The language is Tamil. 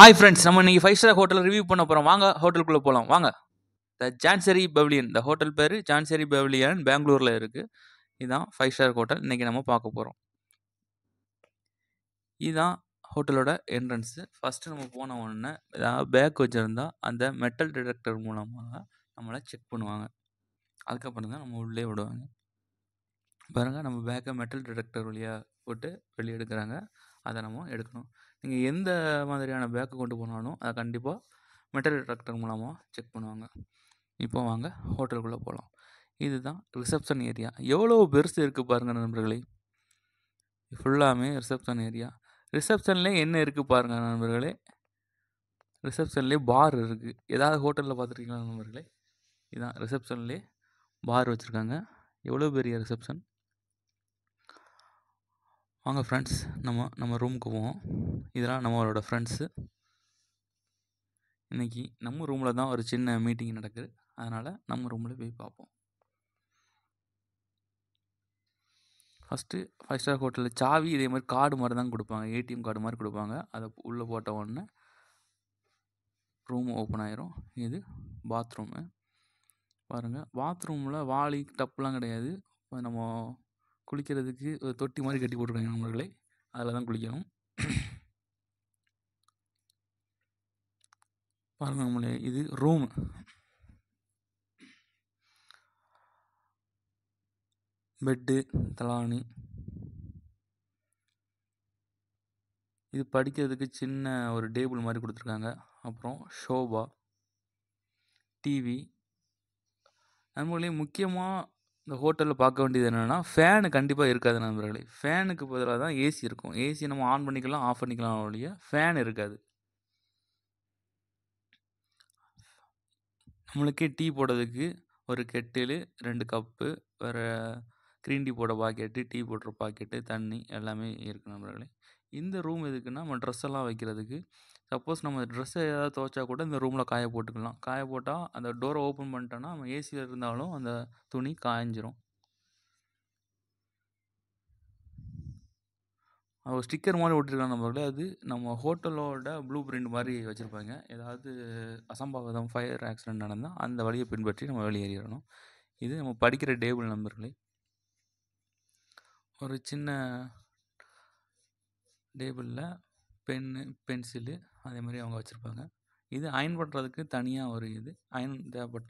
ஹாய் ஃப்ரெண்ட்ஸ் நம்ம இன்னைக்கு ஃபைவ் ஸ்டார் ஹோட்டல் ரிவ்யூ பண்ண போகிறோம் வாங்க ஹோட்டலுக்குள்ளே போகலாம் வாங்க. த ஜான்சரி பெவிலியன் இந்த ஹோட்டல் பேர் ஜான்சரி பெவிலியன் பெங்களூரில் இருக்குது இதுதான் ஃபைவ் ஸ்டார் ஹோட்டல் இன்றைக்கி நம்ம பார்க்க போகிறோம் இதுதான் ஹோட்டலோட என்ட்ரன்ஸு ஃபஸ்ட்டு நம்ம போன உடனே ஏதாவது பேக் வச்சுருந்தால் அந்த மெட்டல் டிடெக்டர் மூலமாக நம்மளை செக் பண்ணுவாங்க. அதுக்கப்புறம் தான் நம்ம உள்ளே விடுவாங்க பாருங்கள் நம்ம பேக்கை மெட்டல் டிடெக்டர் வழியாக போட்டு வெளியே எடுக்கிறாங்க. அதை நம்ம எடுக்கணும். நீங்கள் எந்த மாதிரியான பேக்கு கொண்டு போனாலும் அதை கண்டிப்பாக மெட்டல் டிடெக்டர் மூலமாக செக் பண்ணுவாங்க. இப்போ வாங்க ஹோட்டலுக்குள்ளே போகலாம் இதுதான் ரிசப்ஷன் ஏரியா எவ்வளோ பெருசு இருக்குது பாருங்கள் நண்பர்களே. ஃபுல்லாமே ரிசப்ஷன் ஏரியா ரிசப்ஷன்லேயே என்ன இருக்குது பாருங்கள் நண்பர்களே. ரிசப்ஷன்லேயே பார் இருக்குது ஏதாவது ஹோட்டலில் பார்த்துருக்கீங்களா நண்பர்களே? இதுதான் ரிசப்ஷன்லேயே பார் வச்சுருக்காங்க. எவ்வளோ பெரிய ரிசப்ஷன் வாங்க ஃப்ரெண்ட்ஸ் நம்ம நம்ம ரூமுக்கு போவோம். இதெல்லாம் நம்மளோட ஃப்ரெண்ட்ஸு இன்றைக்கி நம்ம ரூமில் தான் ஒரு சின்ன மீட்டிங் நடக்குது. அதனால் நம்ம ரூமில் போய் பார்ப்போம். ஃபஸ்ட்டு ஃபைவ் ஸ்டார் ஹோட்டலில் சாவி இதே மாதிரி கார்டு மாதிரி தான் கொடுப்பாங்க. ஏடிஎம் கார்டு மாதிரி கொடுப்பாங்க. அதை உள்ளே போட்ட உடனே ரூம் ஓப்பன் ஆயிரும். இது பாத்ரூமு பாருங்கள் பாத்ரூமில் வாளி டப்புலாம் கிடையாது. இப்போ நம்ம குளிக்கிறதுக்கு ஒரு தொட்டி மாதிரி கட்டி போட்டிருக்காங்க நண்பர்களே. அதில் தான் குளிக்கணும். பாருங்கள் நம்மளே இது ரூம் பெட்டு தலானி இது படிக்கிறதுக்கு சின்ன ஒரு டேபிள் மாதிரி கொடுத்துருக்காங்க. அப்புறம் ஷோபா டிவி நம்மளே முக்கியமாக இந்த ஹோட்டலில் பார்க்க வேண்டியது என்னென்னா ஃபேனு கண்டிப்பாக இருக்காது நண்பர்களே. ஃபேனுக்கு பதிலாக தான் ஏசி இருக்கும். ஏசி நம்ம ஆன் பண்ணிக்கலாம் ஆஃப் பண்ணிக்கலாம் ஒழிய ஃபேன் இருக்காது. நம்மளுக்கே டீ போடுறதுக்கு ஒரு கெட்டில் ரெண்டு கப்பு வேறு க்ரீன் டீ போட பாக்கெட்டு டீ போடுற பாக்கெட்டு தண்ணி எல்லாமே இருக்குது நண்பர்களே. இந்த ரூம் எதுக்குன்னா நம்ம ட்ரெஸ் எல்லாம் வைக்கிறதுக்கு. சப்போஸ் நம்ம ட்ரெஸ்ஸை ஏதாவது துவைச்சா கூட இந்த ரூமில் காய போட்டுக்கலாம். காய போட்டால் அந்த டோரை ஓப்பன் பண்ணிட்டோன்னா நம்ம ஏசியில் இருந்தாலும் அந்த துணி காய்ஞ்சிரும் ஒரு ஸ்டிக்கர் மாதிரி ஒட்டிருக்காங்க நம்பர்களே அது நம்ம ஹோட்டலோட ப்ளூ பிரிண்ட் மாதிரி வச்சுருப்பாங்க. ஏதாவது அசம்பாவிதம் ஃபயர் ஆக்சிடென்ட் நடந்தால் அந்த வழியை பின்பற்றி நம்ம வெளியேறிடணும். இது நம்ம படிக்கிற டேபிள் நம்பர்களே ஒரு சின்ன டேபிளில் பென்னு பென்சிலு அதே மாதிரி அவங்க வச்சுருப்பாங்க. இது அயன் பண்ணுறதுக்கு தனியாக ஒரு இது அயன் தேவைப்பட்